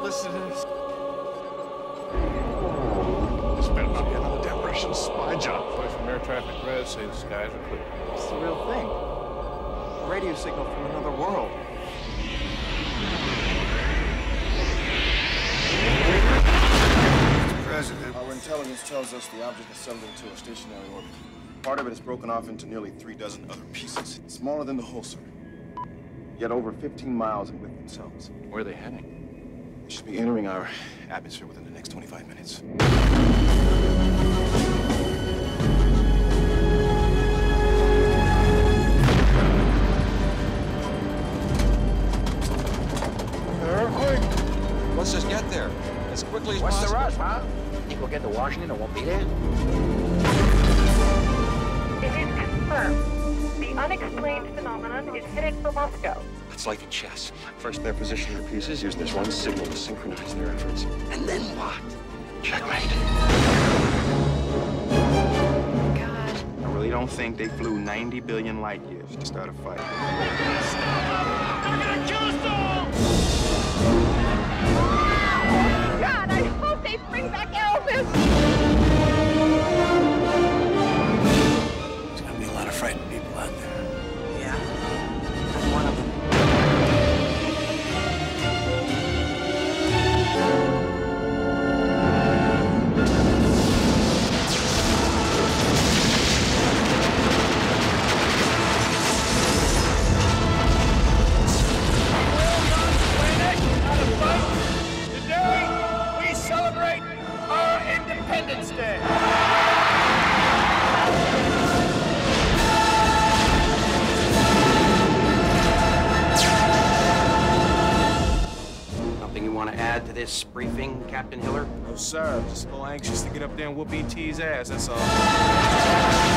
This is. This better not be another damn Russian spy job. Boys from air traffic red say the skies are clear. It's the real thing. A radio signal from another world. President. Our intelligence tells us the object is settled into a stationary orbit. Part of it is broken off into nearly three dozen other pieces, smaller than the whole, sir. Yet over 15 miles in width themselves. Where are they heading? They should be entering our atmosphere within the next 25 minutes. Earthquake! Let's just get there as quickly as possible. What's the rush, huh? Think we'll get to Washington and won't be there? It is confirmed. The unexplained phenomenon is headed for Moscow. It's like a chess. First, they're positioning their pieces using this one signal to synchronize their efforts. And then what? Checkmate. I really don't think they flew 90 billion light years to start a fight. God, I hope they bring back Independence Day. Something you want to add to this briefing, Captain Hiller? No, sir. I'm just a little anxious to get up there and whoop ET's ass, that's all.